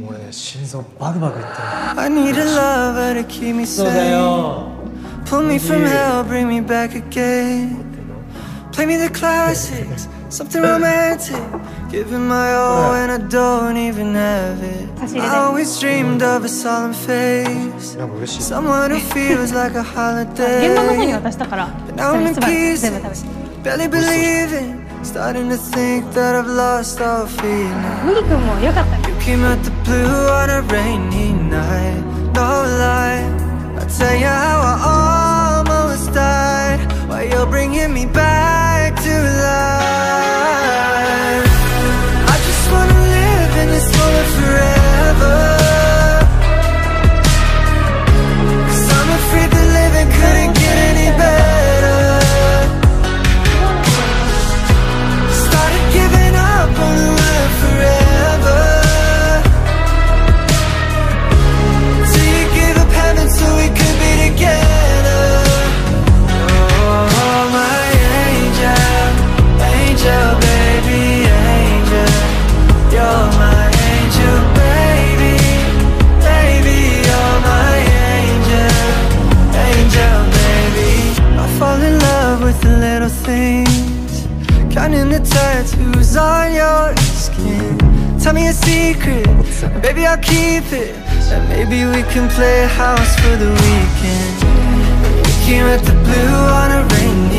もう俺ね心臓バクバクいってる I need a lover to keep me そうだ sane. よ Pull me from hell, bring me back again. Play me the classics, something romantic. Giving my all and I don't even have it. I always dreamed of a solemn face. いやもう嬉しい Someone who feels like a 現場の方に holiday. 渡したから But そ now れ I'm in 一番全部 pieces, 食べて barely believing. Starting to think that I've lost all feeling. Came out the blue on a rainy night. No lie, I tell you things. Counting the tattoos on your skin. Tell me a secret, baby I'll keep it. And maybe we can play house for the weekend. We came at the blue on a rainy